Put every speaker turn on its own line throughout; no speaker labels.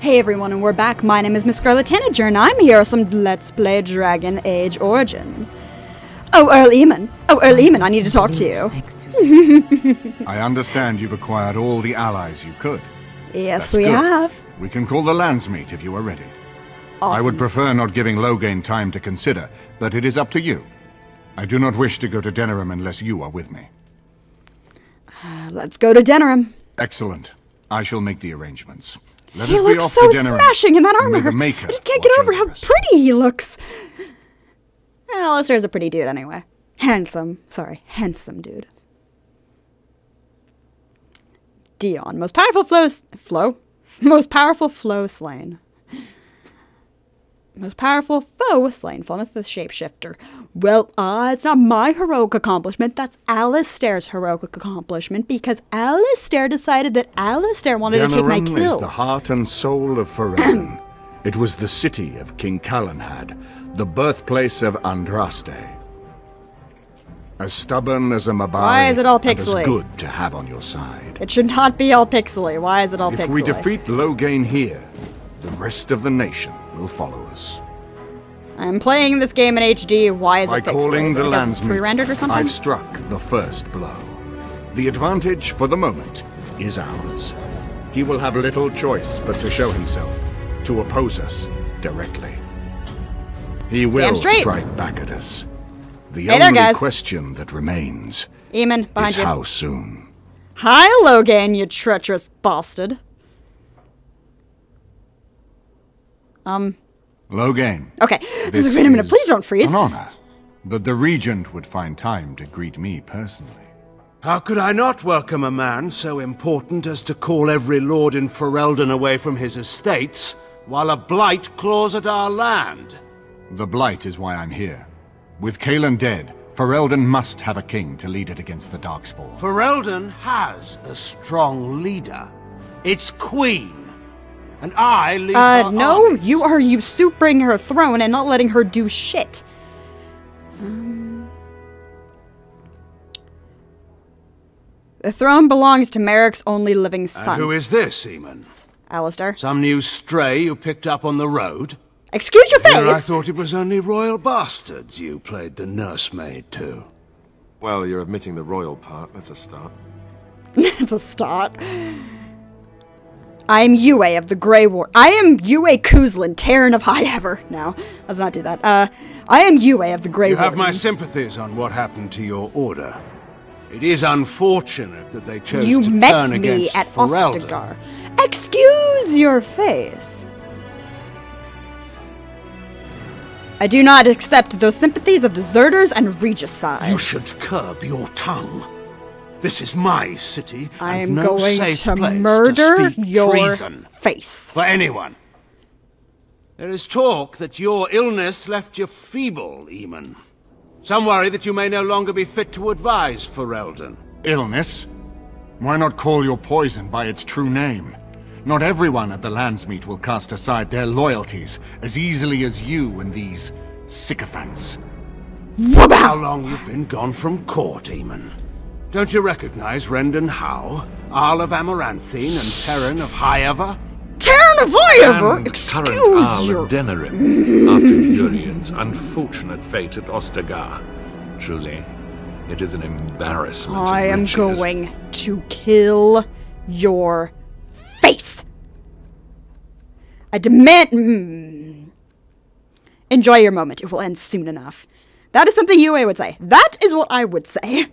Hey everyone, and we're back. My name is Miss Scarlet Tanager, and I'm here with some Let's Play Dragon Age Origins. Oh, Earl Eamon. Oh, Earl Eamon, I need to talk to you.
I understand you've acquired all the allies you could.
Yes,
That's
we
good.
have.
We can call the Landsmeet if you are ready.
Awesome.
I would prefer not giving Loghain time to consider, but it is up to you. I do not wish to go to Denerim unless you are with me.
Uh, let's go to Denerim.
Excellent. I shall make the arrangements. Let
He looks so smashing in that armor. I just can't get over how pretty he looks. Well, Alistair's a pretty dude anyway. Handsome. Sorry, handsome dude. Dion, most powerful flow, flow, most powerful flow slain. Most powerful foe was slain, Flemeth the shapeshifter. Well, uh, it's not my heroic accomplishment. That's Alistair's heroic accomplishment because Alistair decided that Alistair wanted to take my kill.
is the heart and soul of Ferelden. it was the city of King Calenhad, the birthplace of Andraste. As stubborn as a Mabari,
Why is it all
and
pixely?
good to have on your side.
It should not be all pixely. Why is it all
If
pixely?
we defeat Loghain here, the rest of the nation will follow us.
I'm playing this game in HD. Why is
By
it pixely?
calling the
pre-rendered or something?
I've struck the first blow. The advantage for the moment is ours. He will have little choice but to show himself, to oppose us directly. He will strike back at us. The
Hey there,
only
guys.
question that remains
Eamon,
is
you.
how soon.
Hi, Logan, you treacherous bastard. Um,
Low game.
okay. I was
this
like, Wait a minute,
is
please don't freeze.
An honor that the Regent would find time to greet me personally.
How could I not welcome a man so important as to call every lord in Ferelden away from his estates, while a blight claws at our land?
The Blight is why I'm here. With Cailan dead, Ferelden must have a king to lead it against the Darkspawn.
Ferelden has a strong leader. Its queen. And I lead
Uh,
her
no,
armies.
you are usurping her throne and not letting her do shit. Um, the throne belongs to Maric's only living son.
And
son,
who is this, Eamon?
Alistair.
Some new stray you picked up on the road?
Excuse your
Here I thought it was only royal bastards you played the nursemaid to.
Well, you're admitting the royal part. That's a start.
it's a start. I am Yue of the Grey War. I am Yue Cousland, Teyrn of High Ever. No, let's not do that. Uh, I am Yue of the Grey War.
You have my sympathies on what happened to your order. It is unfortunate that they chose
You
to
met
turn
me at
Ferelden.
Ostagar. Excuse your face. I do not accept those sympathies of deserters and regicides.
You should curb your tongue. This is my city.
I am
no
going
safe
to murder
to
your
treason
face.
for anyone. There is talk that your illness left you feeble, Eamon. Some worry that you may no longer be fit to advise Ferelden.
Illness? Why not call your poison by its true name? Not everyone at the Landsmeet will cast aside their loyalties as easily as you and these sycophants.
How long you've been gone from court, Eamon? Don't you recognize Rendon Howe, Arl of Amaranthine, and Teyrn of Highever?
Teyrn of Ever,
and
excuse
current Arl
your
of Denerim after Urien's unfortunate fate at Ostagar. Truly, it is an embarrassment.
I am
riches.
going to kill your face. I demand. Mm. Enjoy your moment. It will end soon enough. That is something Yue would say. That is what I would say.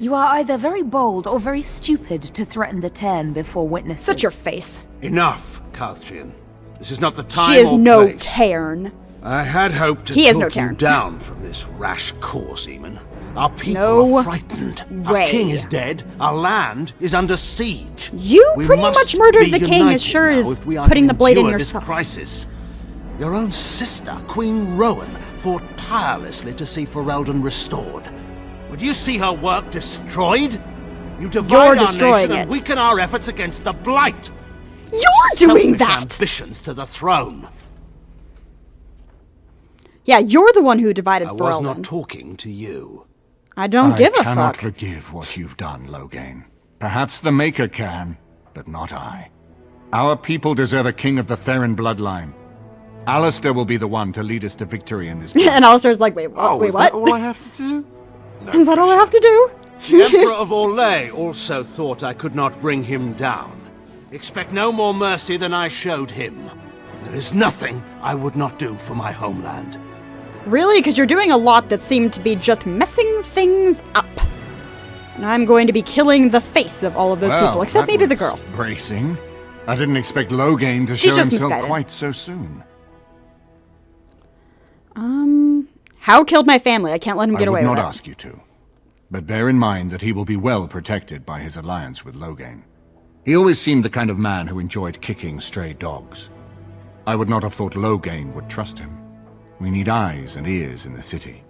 You are either very bold or very stupid to threaten the Ten before witnesses.
Such your face.
Enough, Cauthrien. This is not the time
She is
or
no
place.
Teyrn.
I had hoped to
He is
talk
no
you
Teyrn.
down from this rash course, Eamon. Our people
No
are frightened. Our king is dead. Our land is under siege.
You
We
pretty much murdered the king as
united
sure
now
as
if we are
putting
to
the blade in
endure this crisis. Your own sister, Queen Rowan, fought tirelessly to see Ferelden restored. Would you see her work destroyed? You divide
You're
our
destroying
nation
it.
and weaken our efforts against the blight.
You're doing that.
ambitions to the throne.
Yeah, you're the one who divided
I was not talking to you.
I don't
I
give a fuck.
I cannot
fuck.
forgive what you've done, Loghain. Perhaps the Maker can, but not I. Our people deserve a king of the Theirin bloodline. Alistair will be the one to lead us to victory in this.
and Alistair's like, wait, what?
Oh,
wait,
is
what?
that all I have to do? No
Is that all I have to do?
The Emperor of Orlais also thought I could not bring him down. Expect no more mercy than I showed him. There is nothing I would not do for my homeland.
Really? Because you're doing a lot that seem to be just messing things up. And I'm going to be killing the face of all of those people, except maybe the girl.
Bracing. I didn't expect Loghain to
She's
show
just
himself
misguided.
quite so soon.
Um, How killed my family? I can't let him get
I would
away
not
with it.
ask you to. But bear in mind that he will be well protected by his alliance with Loghain. He always seemed the kind of man who enjoyed kicking stray dogs. I would not have thought Loghain would trust him. We need eyes and ears in the city.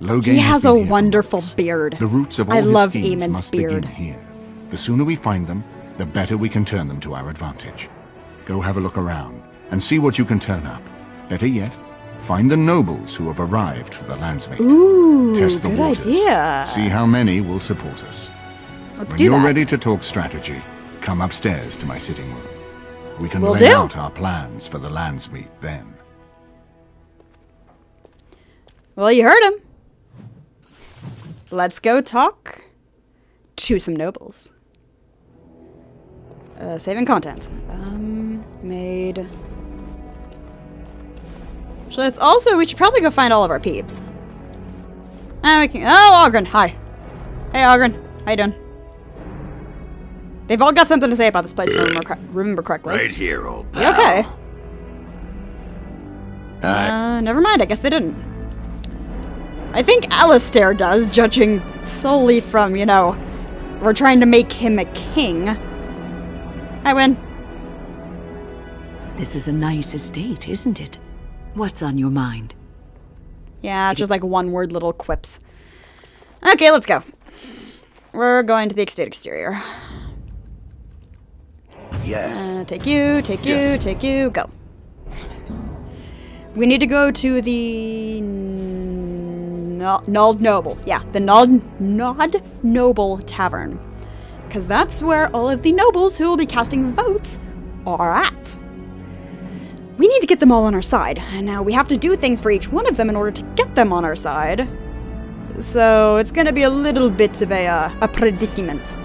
Loghain
He has
been
a wonderful beard.
The roots of all
I
his
love
schemes
Eamon's
must
beard.
begin here. The sooner we find them, the better we can turn them to our advantage. Go have a look around and see what you can turn up. Better yet, find the nobles who have arrived for the Landsmeet.
Ooh,
Test the
good
waters.
idea.
See how many will support us.
Let's
when
do
you're
that.
ready to talk strategy, come upstairs to my sitting room. We can
Will
lay
do.
out our plans for the Landsmeet then.
Well, you heard him. Let's go talk to some nobles. Uh, saving content. Um, made. So that's also, we should probably go find all of our peeps. Ah, we can, oh, Ogren, hi. Hey, Ogren, how you doing? They've all got something to say about this place, if I remember, cor- remember correctly.
Right here, old
You
pal.
okay?
Uh,
Uh, never mind, I guess they didn't. I think Alistair does, judging solely from, you know, we're trying to make him a king. I win.
This is a nice estate, isn't it? What's on your mind?
Yeah, just like one word little quips. Okay, let's go. We're going to the estate exterior.
yes.
Uh, take you, take you, take you, go. We need to go to the no- Nald Noble. Yeah, the Nald Nod Noble Tavern. Because that's where all of the nobles who will be casting votes are at. We need to get them all on our side. And now we have to do things for each one of them in order to get them on our side. So it's going to be a little bit of a, uh, a predicament.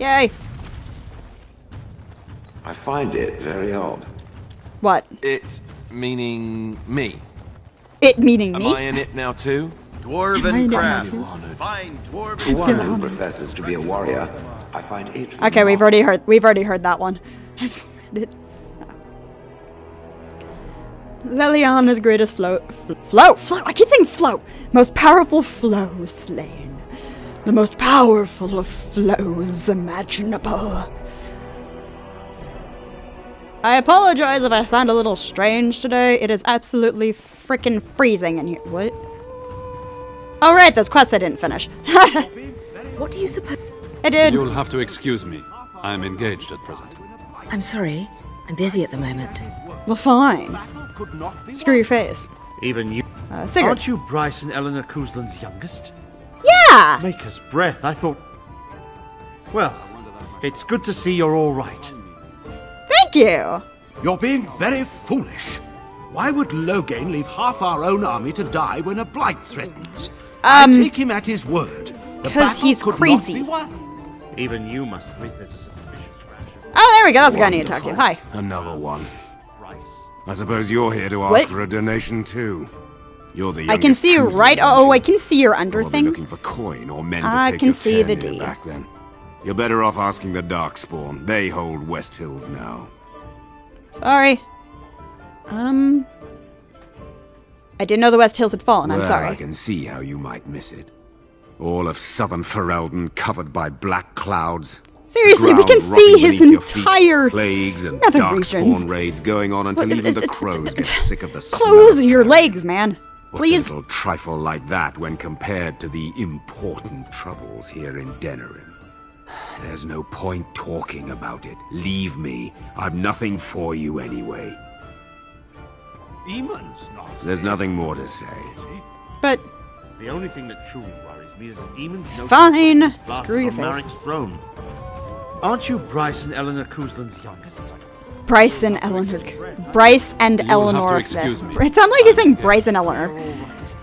Yay!
I find it very odd.
What?
It meaning me.
It meaning
Am
me?
I in it now too?
Dwarven
crafts.
Fine dwarven
For one who professes to be a warrior, I find it.
Okay, we've already heard. We've already heard that one. I've read it. Leliana's greatest flow, fl- flow, flow. I keep saying flow. Most powerful flow slain. The most powerful of flows imaginable. I apologize if I sound a little strange today. It is absolutely freaking freezing in here. What? Oh right, those quests I didn't finish.
What do you suppose?
I did.
You'll have to excuse me. I'm engaged at present.
I'm sorry. I'm busy at the moment.
Well, fine.
could not be
Screw your face.
Even you.
Uh, Sighard.
Aren't you Bryce and Eleanor Cousland's youngest?
Yeah!
Maker's breath. I thought. Well, it's good to see you're all right.
Thank you!
You're being very foolish. Why would Loghain leave half our own army to die when a blight threatens? I
Um,
take him at his word. The
'cause
battle
he's
could
crazy.
Not be won.
Even you must think there's a suspicious ration.
Oh, there we go. That's the guy I need to talk to. Hi.
Another one. I suppose you're here to ask
What?
for a donation too. You're the
I can
youngest
see you
Cousland,
right.
aren't
Oh. I can see your under
Probably
things.
looking for coin or men to
I
take
can
your
see the
turn here
D.
back then. You're better off asking the Darkspawn. They hold West Hills now.
Sorry. Um. I didn't know the West Hills had fallen. I'm
well,
sorry.
I can see how you might miss it. All of southern Ferelden covered by black clouds.
Seriously, we can see his
your feet,
entire
plagues and darkspawn
regions.
raids going on until
What-
even the crows get sick of the
Close your legs, man.
What's
Please.
a little trifle like that when compared to the important troubles here in Denerim? There's no point talking about it. Leave me. I've nothing for you anyway.
Eamon's not.
There's nothing more to say.
But
The only thing that truly worries me is Eamon's notice
Fine.
of his blast
Screw your
on
face.
Throne. Aren't you Bryce and Eleanor Cousland's youngest?
Bryce and Eleanor. Bryce and
You will have to
Eleanor.
excuse me.
It sounds like you're saying Bryce and Eleanor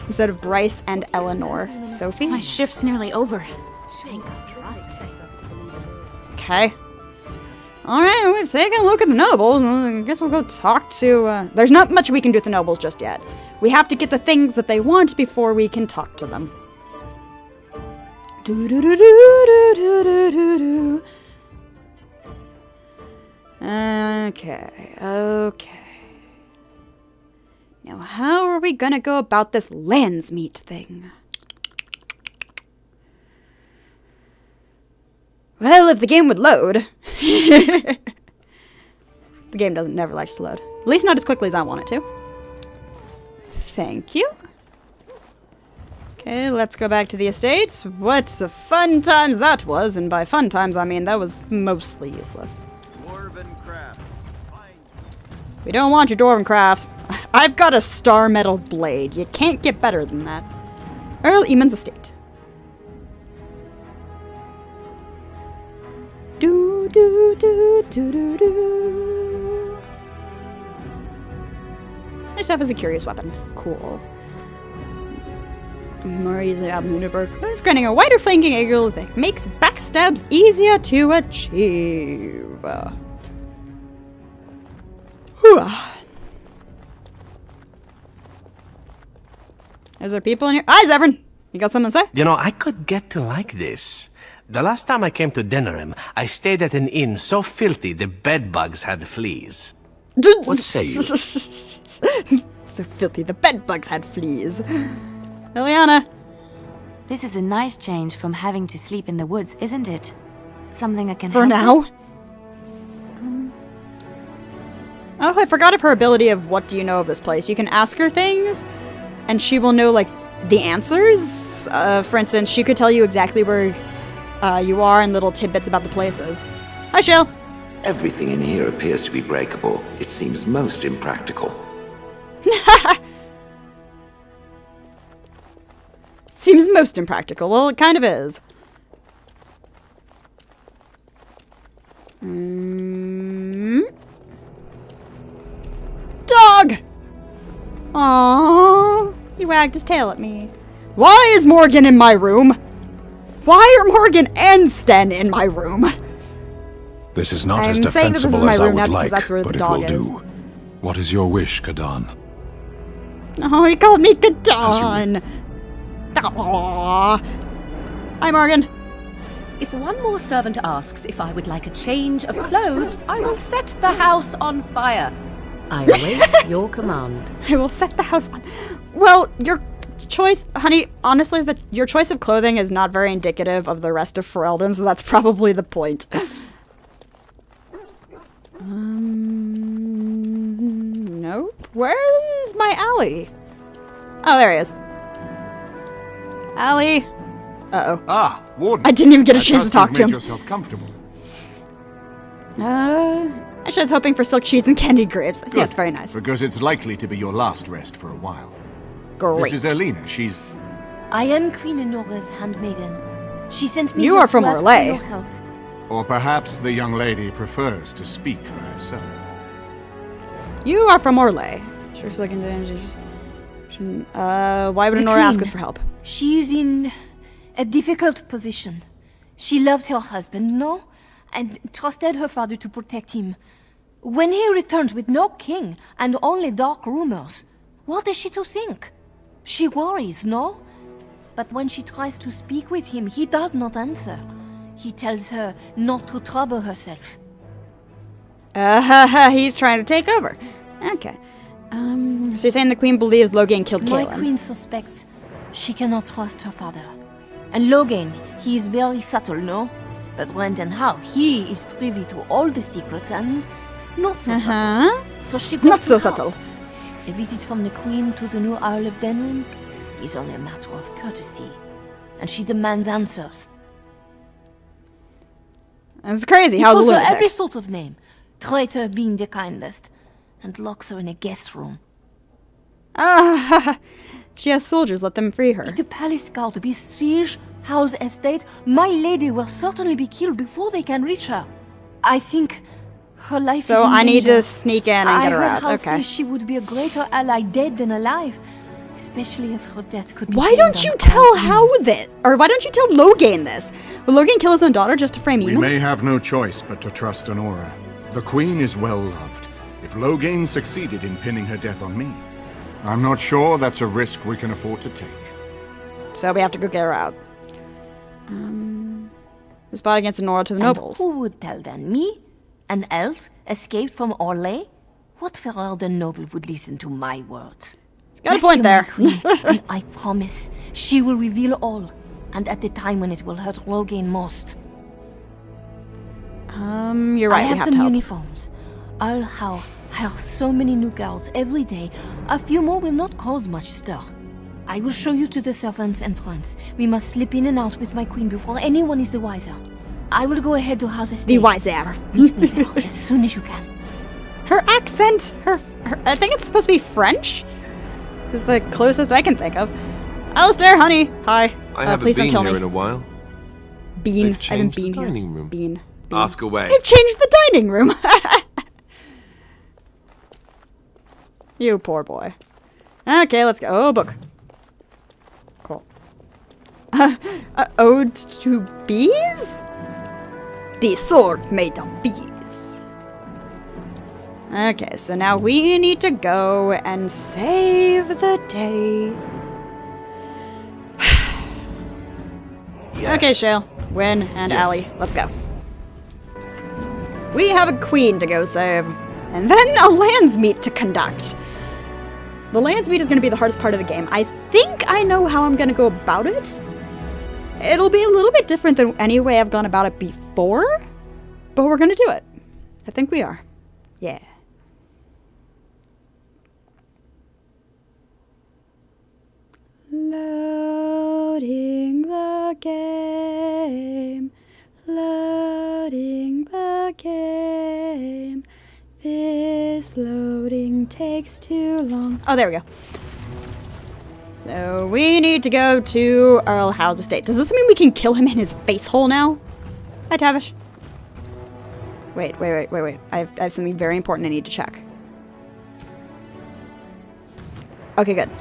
instead of Bryce and Eleanor. Sophie.
My shift's nearly over.
Okay. Alright, we've taken a look at the nobles. I guess we'll go talk to. Uh, there's not much we can do with the nobles just yet. We have to get the things that they want before we can talk to them. Do-do-do-do-do-do-do-do. Okay, okay. Now, how are we gonna go about this Landsmeet thing? Well, if the game would load. the game doesn't never likes to load. At least not as quickly as I want it to. Thank you. Okay, let's go back to the estates. What a fun times that was, and by fun times I mean that was mostly useless. We don't want your dwarven crafts. I've got a star metal blade. You can't get better than that. Earl Eamon's estate. Do do do do do do. This stuff is a curious weapon. Cool. Murray's Abmuniverk. It's granting a wider flanking angle that makes backstabs easier to achieve. Hooah. Is there people in here? Hi, Zevran. You got something to say?
You know, I could get to like this. The last time I came to Denerim, I stayed at an inn so filthy the bedbugs had fleas. What say you?
so filthy. The bed bugs had fleas. Eliana.
This is a nice change from having to sleep in the woods, isn't it? Something I can
For
help
now.
with?
Oh, I forgot of her ability of what do you know of this place. You can ask her things, and she will know, like, the answers. Uh, for instance, she could tell you exactly where uh, you are and little tidbits about the places. Hi, Shale.
Everything in here appears to be breakable. It seems most impractical.
Seems most impractical. Well, it kind of is. Mm. Dog! Aww. He wagged his tail at me. Why is Morgan in my room? Why are Morgan and Sten in my room?
This is not as
I'm saying that this is
defensible
my
as I
room now
would
because
like,
that's where the
but it
dog
will
is.
do. What is your wish, Kadan?
Oh, he called me Kadon. Aww. Hi, Morgan.
If one more servant asks if I would like a change of clothes, I will set the house on fire.
I await your command.
I will set the house on. Well, your choice, honey, honestly, the, your choice of clothing is not very indicative of the rest of Ferelden, so that's probably the point. Um, nope. Where's my alley? Oh, there he is. Alley. Uh-oh.
Ah, Warden.
I didn't even get a
I
chance to talk to him.
yourself comfortable.
Uh, I was hoping for silk sheets and candy grapes.
Good,
Yes, very nice.
Because it's likely to be your last rest for a while.
Great.
This is Erlina. She's
I am Queen Anora's handmaiden. She sent me
You are from
to
Orlais.
help.
Or perhaps the young lady prefers to speak for herself.
You are from Orlais. Sure, she's looking to. Uh, why would
The
Anora ask us for help?
She is in a difficult position. She loved her husband, no? And trusted her father to protect him. When he returns with no king and only dark rumors, what is she to think? She worries, no? But when she tries to speak with him, he does not answer. He tells her not to trouble herself.
Uh, he's trying to take over. Okay. Um, so you're saying the queen believes Logan killed
My
Caitlyn?
queen suspects she cannot trust her father. And Loghain, he is very subtle, no? But when and how, he is privy to all the secrets and not so
Uh-huh.
subtle. So she goes
Not so subtle.
A visit from the queen to the new Isle of Denerim is only a matter of courtesy. And she demands answers.
That's crazy.
He
How's
calls her every sort of name, traitor being the kindest, and locks her in a guest room.
Ah, she has soldiers. Let them free her.
If the palace guard besiege Howe's Estate, my lady will certainly be killed before they can reach her. I think her life
So
is in
I need
danger.
to sneak in and
I
get her
heard
out.
Howe
Okay.
says she would be a greater ally dead than alive, especially if her death could be
Why don't you tell How this? Or why don't you tell Logan this? Will Loghain kill his own daughter just to frame
We
Eamon?
may have no choice but to trust Anora. The Queen is well loved. If Loghain succeeded in pinning her death on me, I'm not sure that's a risk we can afford to take.
So we have to go get her out. Um, the spot against Anora to the
And
nobles.
Who would tell then? Me? An elf escaped from Orlais? What Ferelden noble would listen to my words?
It's got a point there.
and I promise she will reveal all, and at the time when it will hurt Rogaine most.
Um, you're right.
I have
have
some uniforms. I'll how hire so many new guards every day. A few more will not cause much stir. I will show you to the servants' entrance. We must slip in and out with my queen before anyone is the wiser. I will go ahead to Howe's Estate.
The wiser.
Meet me there as soon as you can.
Her accent, her, her, I think it's supposed to be French. Is the closest I can think of. Alistair, honey, hi.
I
Uh,
haven't
please don't
been
kill
here
me.
in a while.
Bean. I haven't
changed the
been here.
dining room.
Bean.
Ask away.
They've changed the dining room. you poor boy. Okay, let's go. Oh, book. Cool. Uh, uh, ode to bees? The sword made of bees. Okay, so now we need to go and save the day. Okay, Shale, Wynne, and
Yes.
Allie, let's go. We have a queen to go save, and then a lands meet to conduct. The lands meet is going to be the hardest part of the game. I think I know how I'm going to go about it. It'll be a little bit different than any way I've gone about it before, but we're going to do it. I think we are. Yeah. Loading the game. Loading the game. This loading takes too long. Oh, there we go. So we need to go to Earl Howe's estate. Does this mean we can kill him in his face hole now? Hi, Tavish. Wait, wait, wait, wait, wait. I have, I have something very important I need to check. Okay, good.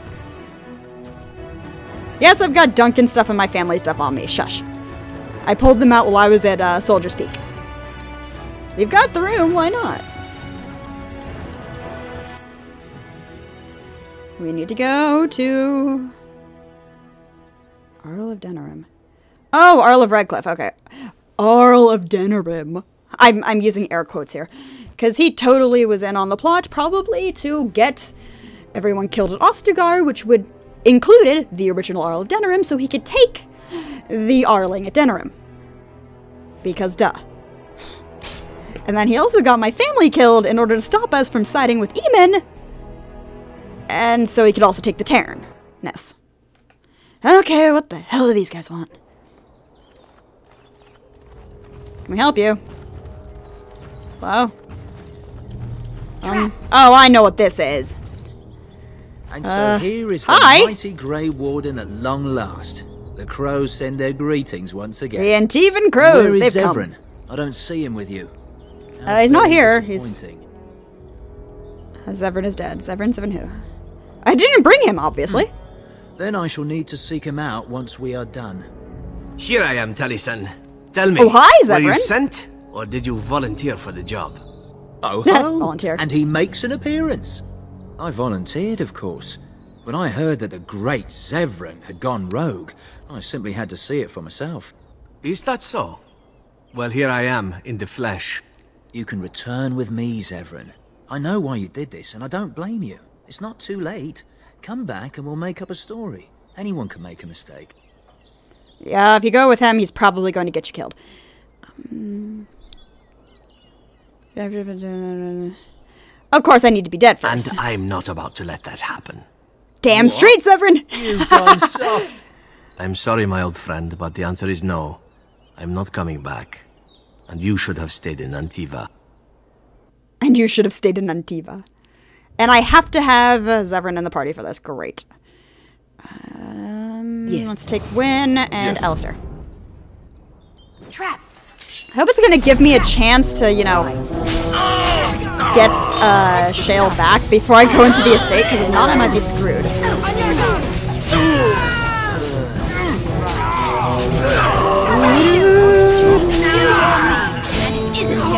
Yes, I've got Duncan stuff and my family stuff on me. Shush. I pulled them out while I was at uh, Soldier's Peak. We've got the room, why not? We need to go to... Earl of Denerim. Oh, Earl of Redcliffe, okay. Earl of Denerim. I'm, I'm using air quotes here. Because he totally was in on the plot, probably to get everyone killed at Ostagar, which would included the original Earl of Denerim, so he could take the Arling at Denerim. Because duh. And then he also got my family killed in order to stop us from siding with Eamon. And so he could also take the Terran. Ness. Okay, what the hell do these guys want? Can we help you? Hello? Um, oh, I know what this is.
And so
Uh,
here is the
hi.
mighty Grey Warden at long last. The crows send their greetings once again.
The Antivan crows,
Where is
they've come.
Zevran? I don't see him with you.
Uh, he's not here. He's. Uh, Zevran is dead. Zevran, Zevran who? I didn't bring him, obviously. Hmm.
Then I shall need to seek him out once we are done.
Here I am, Taliesin. Tell me,
Oh, hi,
were you sent, or did you volunteer for the job?
Oh, oh,
Volunteer.
And he makes an appearance. I volunteered, of course. When I heard that the great Zevran had gone rogue, I simply had to see it for myself.
Is that so? Well, here I am, in the flesh.
You can return with me, Zevran. I know why you did this, and I don't blame you. It's not too late. Come back and we'll make up a story. Anyone can make a mistake.
Yeah, if you go with him, he's probably going to get you killed. Um, of course, I need to be dead first.
And I'm not about to let that happen.
Damn straight, Zevran!
You've gone soft.
I'm sorry, my old friend, but the answer is no. I'm not coming back. And you should have stayed in Antiva.
And you should have stayed in Antiva. And I have to have uh, Zevran in the party for this. Great. Um,
Yes.
Let's take Wynne and
Yes.
Alistair.
Trap.
I hope it's gonna give me a chance to, you know, get uh, Shale back before I go into the estate, because if not, I might be screwed.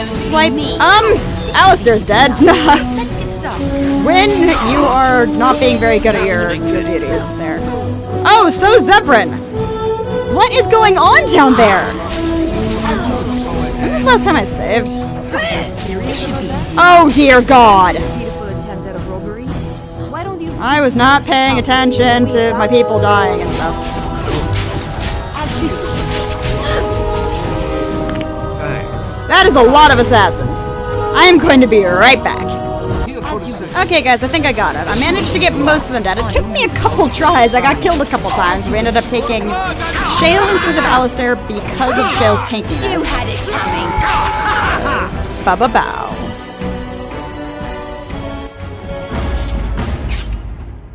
Swipe. Um, Alistair's dead. when you are not being very good at your, your duties there. Oh, so Zevran! What is going on down there? When was the last time I saved? Oh dear God! I was not paying attention to my people dying and stuff. That is a lot of assassins. I am going to be right back. Okay, guys, I think I got it. I managed to get most of them dead. It took me a couple tries. I got killed a couple times. We ended up taking Shale instead of Alistair because of Shale's tankiness. You had it Ba ba bow.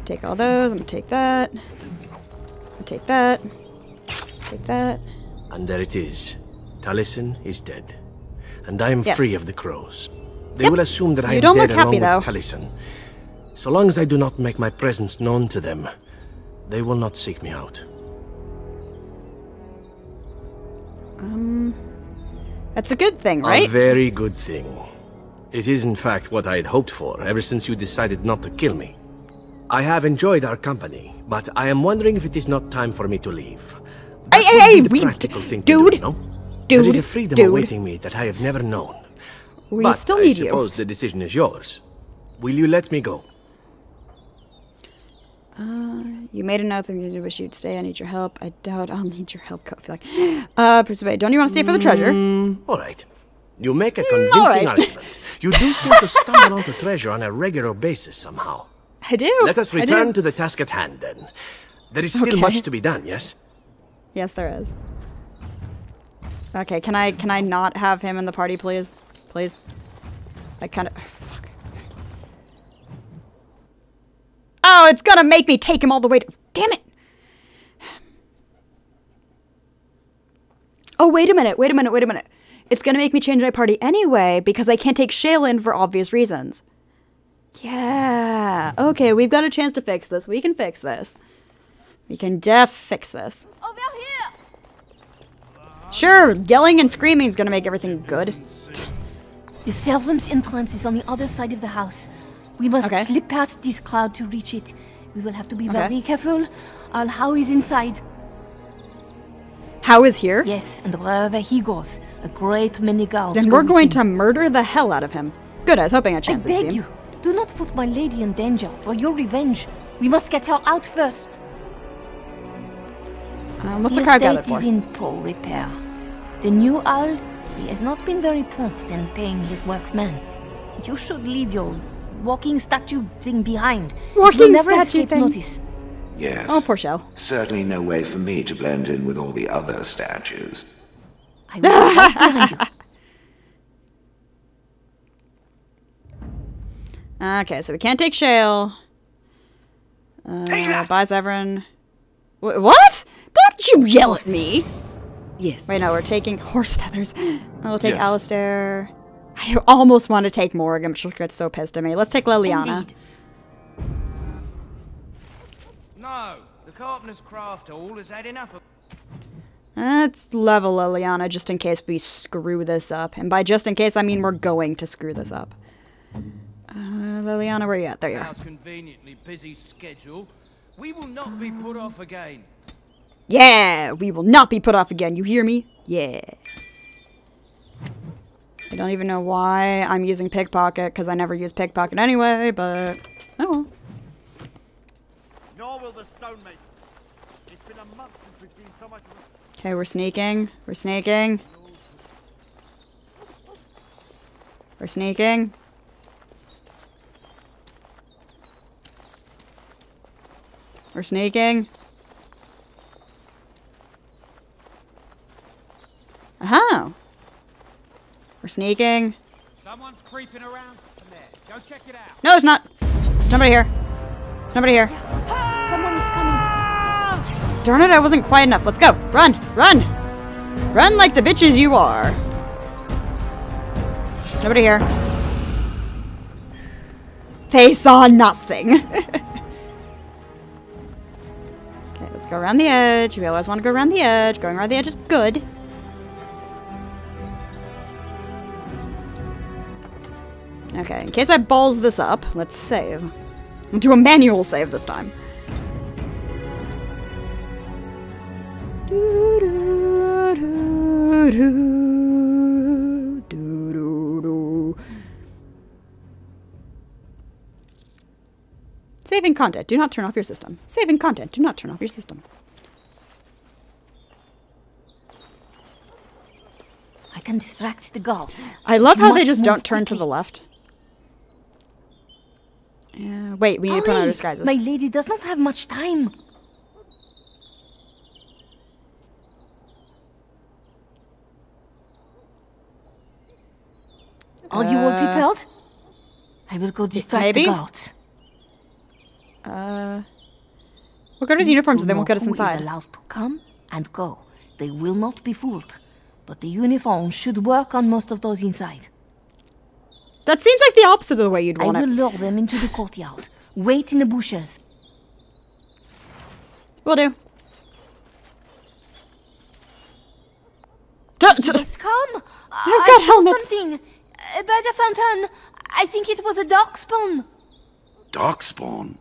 Take all those. I'm gonna take that. I'll take that. Take that.
And there it is. Taliesin is dead. And I am
Yes.
free of the crows. They
Yep.
will assume that I
You
am
don't
dead
look happy,
along
though.
with Taliesin. So long as I do not make my presence known to them, they will not seek me out.
Um, that's a good thing, right?
A very good thing. It is in fact what I had hoped for ever since you decided not to kill me. I have enjoyed our company, but I am wondering if it is not time for me to leave.
Hey,
That
hey, hey,
the
we-
practical thing
dude,
to do, no? dude, there is a freedom
dude.
awaiting me that I have never known.
We
but
still
I
need you.
suppose the decision is yours. Will you let me go?
Uh, you made a note that you wish you'd stay. I need your help. I doubt I'll need your help. I feel like, uh, persuade. Don't you want to stay for the treasure?
All right. You make a
Mm,
convincing
all right.
argument. You do seem to stumble onto treasure on a regular basis somehow.
I do.
Let us return to the task at hand then. There is still
Okay.
much to be done, yes?
Yes, there is. Okay, can I can I not have him in the party, please? Please. I kind of oh, fuck. Oh, it's gonna make me take him all the way to. Damn it! Oh, wait a minute! Wait a minute! Wait a minute! It's gonna make me change my party anyway because I can't take Shaylin for obvious reasons. Yeah. Okay, we've got a chance to fix this. We can fix this. We can def fix this.
Over here.
Sure, yelling and screaming is gonna make everything good.
The servants' entrance is on the other side of the house. We must
Okay.
slip past this crowd to reach it. We will have to be
Okay.
very careful. Al Howe is inside.
Howe is here?
Yes, and wherever he goes, a great many guards.
Then we're going to murder the hell out of him. Good, I was hoping a
I
chance to see
beg you, do not put my lady in danger for your revenge. We must get her out first.
Um, what's
the
the crowd
estate
gathered for?
is in poor repair. The new owl, he has not been very prompt in paying his workmen. You should leave your walking statue thing behind.
Walking
never
statue thing.
notice.
Yes.
Oh, poor Shale.
Certainly no way for me to blend in with all the other statues.
I will right behind you.
Okay, so we can't take Shale. Uh, buy Zevran. Wh- what? Don't you yell at me!
Yes.
Wait, no, we're taking horse feathers. We'll take
Yes.
Alistair. I almost want to take Morgan, but she'll get so pissed at me. Let's take Leliana.
Indeed.
No, the carpenter's craft hall has had enough of.
Let's level Leliana just in case we screw this up. And by just in case, I mean we're going to screw this up. Uh, Leliana, where are you at? There you are.
Our conveniently busy schedule. We will not be put off again.
Yeah, we will not be put off again. You hear me? Yeah. I don't even know why I'm using pickpocket because I never use pickpocket anyway, but oh well.
Nor will the stonemason. It's been a month since we've seen so much
Okay, we're sneaking. We're sneaking. We're sneaking. We're sneaking. Aha! We're sneaking.
Someone's creeping around. Come there. Go check it out.
No, it's not. There's nobody here. There's nobody here.
Someone is coming.
Darn it, I wasn't quiet enough. Let's go. Run! Run! Run like the bitches you are. There's nobody here. They saw nothing. okay, let's go around the edge. We always want to go around the edge. Going around the edge is good. Case I balls this up, let's save. I'll do a manual save this time. Saving content. Do not turn off your system. Saving content. Do not turn off your system.
I can distract the guards.
I love
You
how they just don't turn to the left. Yeah, wait, we need to put on our disguises.
My lady does not have much time. Are you all
Uh,
prepared? I will go distract
maybe?
the guards.
Uh, we'll go to the uniforms and then we'll get us
Who is
inside.
allowed to come and go. They will not be fooled. But the uniform should work on most of those inside.
That seems like the opposite of the way you'd want
I
want
will
it.
lure them into the courtyard. Wait in the bushes.
Will do.
Just come.
I've
I
got
saw
helmets.
Something uh, by the fountain. I think it was a darkspawn.
Darkspawn?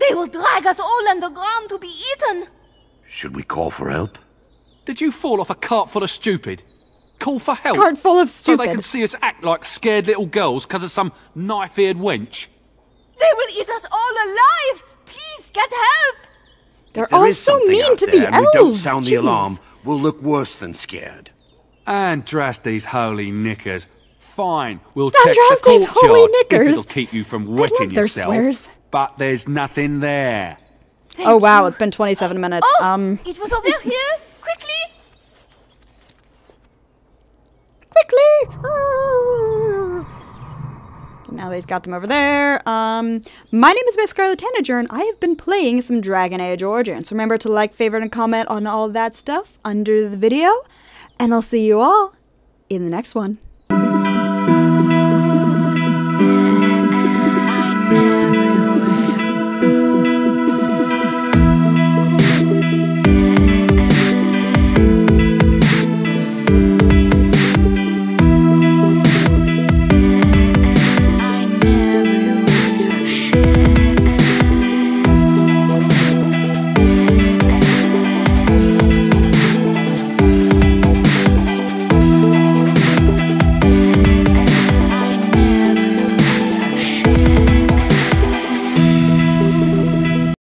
They will drag us all underground to be eaten.
Should we call for help?
Did you fall off a cart full of stupid? Call for help?
Cart full of
So they can see us act like scared little girls because of some knife-eared wench?
They will eat us all alive. Please get help.
They're
If there
all so
something
mean to
there
the
and we don't
elves.
sound the alarm, we'll look worse than scared.
Andraste's holy knickers. Fine, we'll
Andraste's
check the
holy knickers.
if it'll keep you from wetting
love their
yourself.
swears.
But there's nothing there.
oh wow, it's been 27 minutes. um,
It was over here. Quickly.
Quickly. Now they've got them over there. Um, my name is Miss Scarlet Tanager, and I have been playing some Dragon Age Origins. Remember to like, favorite, and comment on all that stuff under the video, and I'll see you all in the next one.